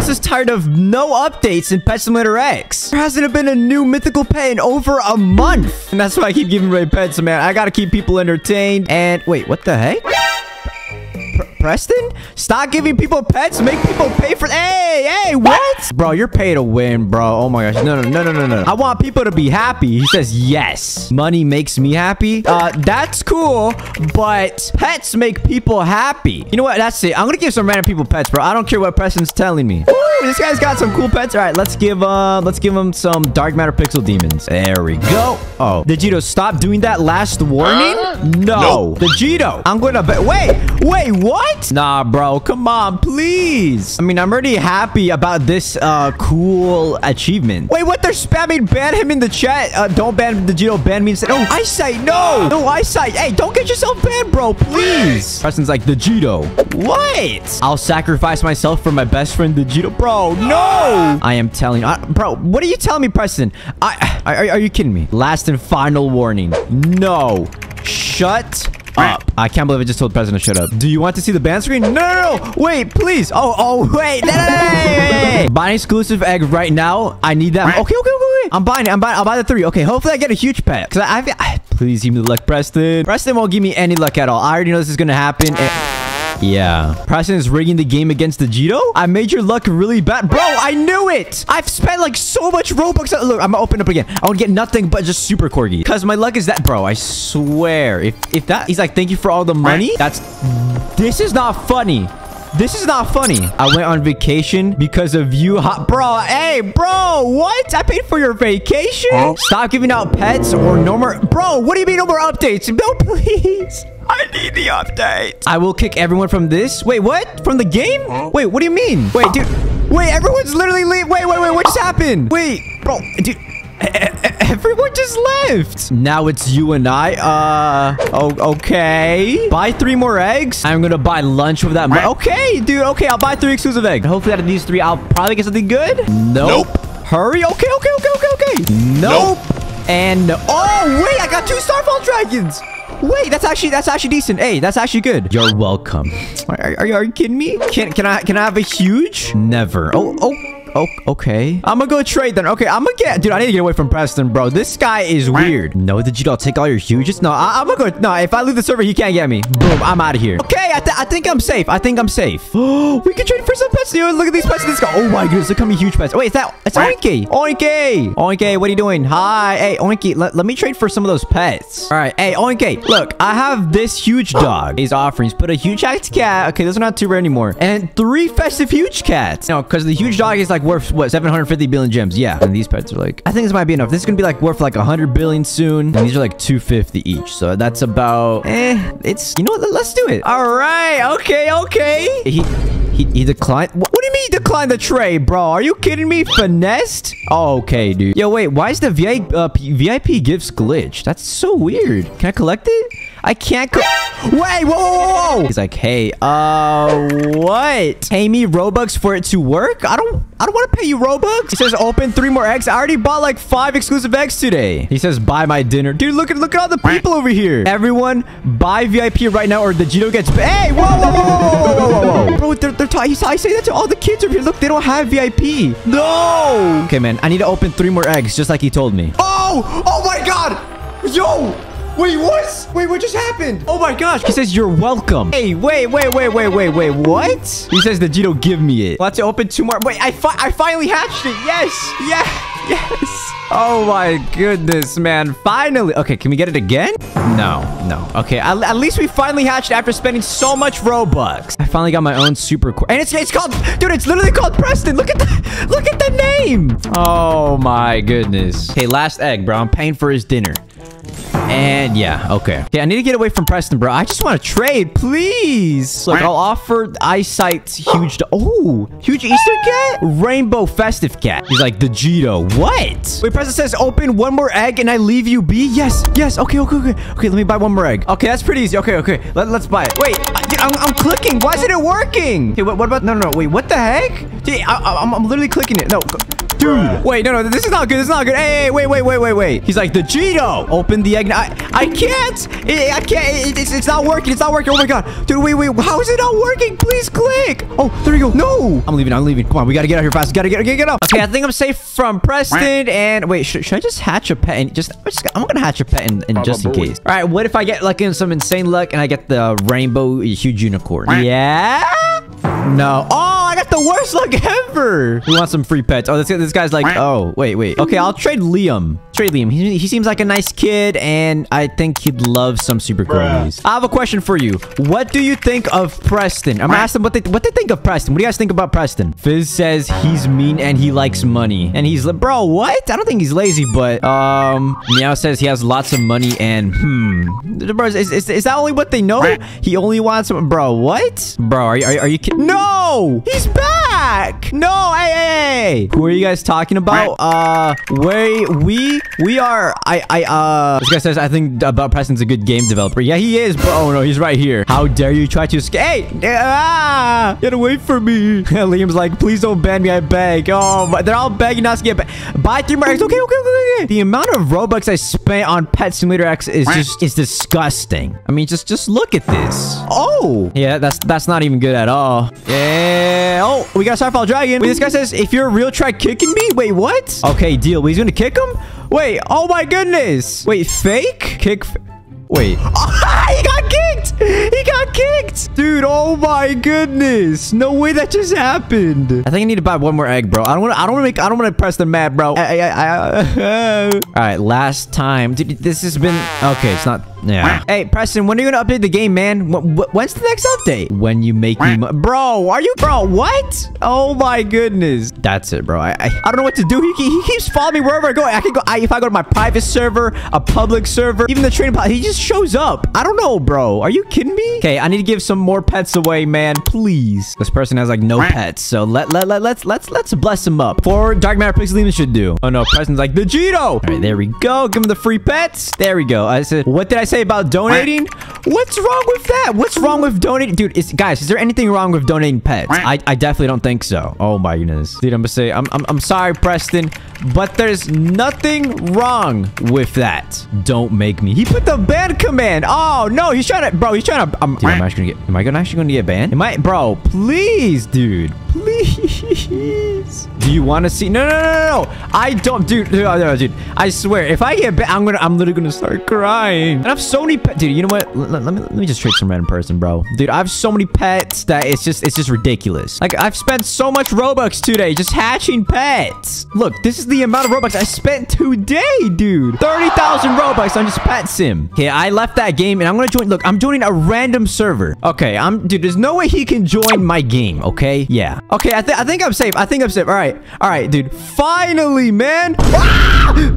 else is tired of no updates in Pet Simulator X? There hasn't been a new mythical pet in over a month. And that's why I keep giving away pets, man. I gotta keep people entertained. And wait, what the heck? Preston? Stop giving people pets. Make people pay for... Hey, hey, what? Bro, you're paid to win, bro. Oh my gosh. No, no, no, no, no, no. I want people to be happy. He says yes. Money makes me happy. Uh, that's cool, but pets make people happy. You know what? That's it. I'm gonna give some random people pets, bro. I don't care what Preston's telling me. Ooh, this guy's got some cool pets. All right, let's give um, let's give him some dark matter pixel demons. There we go. Oh, Digito, stop doing that last warning. No, Digito, I'm gonna bet. Wait, wait, what? Nah, bro. Come on, please. I mean, I'm already happy about this uh cool achievement. Wait, what? They're spamming ban him in the chat. Uh, don't ban the Digito. Ban me instead. Oh, eyesight. No, no eyesight. Hey, don't get yourself banned, bro. Please. Preston's like Digito. What? I'll sacrifice myself for my best friend Digito, bro. No. I am telling, uh, bro. What are you telling me, Preston? I, are, are you kidding me? Last and final warning. No. Shut up. I can't believe I just told the president to shut up. Do you want to see the ban screen? No, no, no. Wait, please. Oh, oh, wait. No, no. Buying exclusive egg right now. I need that. Okay, okay, okay, okay. I'm buying it. I'm buying I'll buy the three. Okay, hopefully I get a huge pet. Because I, I, I, please give me the luck, Preston. Preston won't give me any luck at all. I already know this is going to happen. And yeah. Preston is rigging the game against the Jito? I made your luck really bad. Bro, I knew it. I've spent like so much Robux. Look, I'm gonna open up again. I to get nothing but just super corgi. Because my luck is that, bro. I swear. If if that, he's like, thank you for all the money. That's, this is not funny. This is not funny. I went on vacation because of you. Hot bro, hey, bro, what? I paid for your vacation? Huh? Stop giving out pets or no more. Bro, what do you mean no more updates? No, please. I need the update. I will kick everyone from this. Wait, what? From the game? Huh? Wait, what do you mean? Wait, dude. Wait, everyone's literally leave. Wait, wait, wait. What just happened? Wait, bro, dude. Everyone just left. Now it's you and I. Uh, oh, okay. Buy three more eggs. I'm gonna buy lunch with that. Okay, dude. Okay, I'll buy three exclusive eggs. Hopefully out of these three, I'll probably get something good. Nope. nope. Hurry. Okay, okay, okay, okay, okay. Nope. nope. And. Oh, wait, I got two Starfall Dragons. Wait, that's actually that's actually decent. Hey, that's actually good. You're welcome. Are, are, are you kidding me? Can can I can I have a huge? Never. Oh oh. Oh, okay. I'm gonna go trade then. Okay, I'm gonna get... Dude, I need to get away from Preston, bro. This guy is weird. No, did you not take all your huges? No, I, am gonna go... No, if I leave the server, he can't get me. Boom, I'm out of here. Okay, I, th I think I'm safe. I think I'm safe. Oh, we can trade for some pets. Dude, look at these pets in this guy. Oh my goodness, look how many huge pets. Wait, is that... It's Oinky. Oinky. Oinky, what are you doing? Hi. Hey, Oinky, let, let me trade for some of those pets. All right. Hey, Oinky, look, I have this huge dog. He's offering. Put a huge cat. Okay, those are not too rare anymore. And three festive huge cats. No, because the huge dog is like worth, what, 750 billion gems. Yeah. And these pets are like, I think this might be enough. This is going to be like worth like 100 billion soon. And these are like 250 each. So that's about, eh, it's, you know what? Let's do it. All right. Okay. Okay. He, he, he declined. What, what do you mean he declined the tray, bro? Are you kidding me? Finessed? Oh, okay, dude. Yo, wait. Why is the VIP, uh, VIP gifts glitch? That's so weird. Can I collect it? I can't go- Wait, whoa, whoa, whoa! He's like, hey, uh, what? Pay me Robux for it to work? I don't, I don't want to pay you Robux. He says, open three more eggs. I already bought like five exclusive eggs today. He says, buy my dinner. Dude, look at, look at all the people over here. Everyone, buy VIP right now or the Jito gets- Hey, whoa, whoa, whoa, whoa, whoa, whoa, whoa. Bro, they're, they're talking. I say that to all the kids over here. Look, they don't have VIP. No! Okay, man, I need to open three more eggs just like he told me. Oh, oh my God! Yo! Wait, what? Wait, what just happened? Oh my gosh. He says you're welcome. Hey, wait, wait, wait, wait, wait, wait. What? He says the Gito, give me it. Let's open two more. Wait, I, fi I finally hatched it. Yes. Yeah. Yes. Oh my goodness, man. Finally. Okay, can we get it again? No, no. Okay, at, at least we finally hatched after spending so much Robux. I finally got my own super core. And it's, it's called, dude, it's literally called Preston. Look at the, look at the name. Oh my goodness. Okay, last egg, bro. I'm paying for his dinner. And yeah, okay. Okay, I need to get away from Preston, bro. I just want to trade, please. Look, I'll offer Eyesight huge... Oh, huge Easter cat? Rainbow festive cat. He's like, the Jito. What? Wait, Preston says open one more egg and I leave you be? Yes, yes. Okay, okay, okay. Okay, let me buy one more egg. Okay, that's pretty easy. Okay, okay. Let, us buy it. Wait, I, am I'm clicking. Why isn't it working? Okay, what, what about... No, no, no. Wait, what the heck? Dude, I, am I'm literally clicking it. No, Dude, wait, no, no, this is not good. This is not good. Hey, hey, wait, wait, wait, wait, wait. He's like, the Cheeto. Open the egg. I, I can't. I, I can't. It, it's, it's not working. It's not working. Oh my God. Dude, wait, wait. How is it not working? Please click. Oh, there you go. No. I'm leaving. I'm leaving. Come on. We got to get out here fast. Got to get, get, get out. Okay, I think I'm safe from Preston. And wait, should, should I just hatch a pet? And just, I'm, just, I'm going to hatch a pet in, in just in case. All right, what if I get like in some insane luck and I get the rainbow huge unicorn? Yeah? No. Oh, The worst luck ever. We want some free pets. Oh, this, this guy's like, oh, wait, wait. Okay, I'll trade Liam. Trade Liam. He, he seems like a nice kid, and I think he'd love some super cronies. I have a question for you. What do you think of Preston? I'm gonna ask them what they what they think of Preston. What do you guys think about Preston? Fizz says he's mean and he likes money. And he's like, bro, what? I don't think he's lazy, but um, Meow says he has lots of money and hmm. Bro, is, is, is that only what they know? He only wants, bro, what? Bro, are you, are, are you kidding? No! He's back! No, hey, hey, hey! Who are you guys talking about? Uh, wait, we, we are, I, I, uh, this guy says, I think about Preston's a good game developer. Yeah, he is, bro. Oh, no, he's right here. How dare you try to escape? Hey! Ah! Get away from me. Liam's like, please don't ban me, I beg. Oh, but they're all begging us to get banned. Buy three more eggs. Okay, okay, okay, okay. The amount of Robux I spent on Pet Simulator X is just, is disgusting. I mean, just, just look at this. Oh! Yeah, that's, that's not even good at all. Yeah. Oh, we got Starfall Dragon. Wait, this guy says, if you're a real, try kicking me? Wait, what? Okay, deal. He's gonna kick him? Wait, oh my goodness. Wait, fake? Kick... Wait. he got kicked! He got kicked! Dude, oh my goodness. No way that just happened. I think I need to buy one more egg, bro. I don't want to I don't want to make I don't want to press the mad, bro. I, I, I, All right, last time. Dude, this has been Okay, it's not yeah. Hey, Preston, when are you gonna update the game, man? when's the next update? When you make me, bro. Are you, bro? What? Oh my goodness. That's it, bro. I, I, I don't know what to do. He, he keeps following me wherever I go. I can go. I, if I go to my private server, a public server, even the training pod, he just shows up. I don't know, bro. Are you kidding me? Okay, I need to give some more pets away, man. Please. This person has like no pets, so let let let let's let's let's bless him up. For Dark Matter Pixel should do. Oh no, Preston's like the Digito. All right, there we go. Give him the free pets. There we go. I said, what did I say about donating? What's wrong with that? What's wrong with donating? Dude, is, guys, is there anything wrong with donating pets? I, I definitely don't think so. Oh my goodness. Dude, I'm gonna say, I'm, I'm, I'm sorry, Preston, but there's nothing wrong with that. Don't make me. He put the ban command. Oh, no, he's trying to, bro, he's trying to, um, dude, I'm actually gonna get, am I gonna actually gonna get banned? Am I, bro, please, dude, please. Do you want to see? No, no, no, no, no. I don't, dude, no, no, dude. I swear, if I get banned, I'm gonna, I'm literally gonna start crying. And I have so many pets. Dude, you know what? Let, let, me, let me just trade some random person, bro. Dude, I have so many pets that it's just, it's just ridiculous. Like, I've spent so much Robux today just hatching pets. Look, this is the amount of Robux I spent today, dude. 30,000 Robux on just Pet Sim. Okay, I left that game and I'm gonna join, look, I'm joining a random server. Okay, I'm, dude, there's no way he can join my game, okay? Yeah. Okay, I, th I think I'm safe. I think I'm safe. All right. All right, dude. Finally, man. Ah!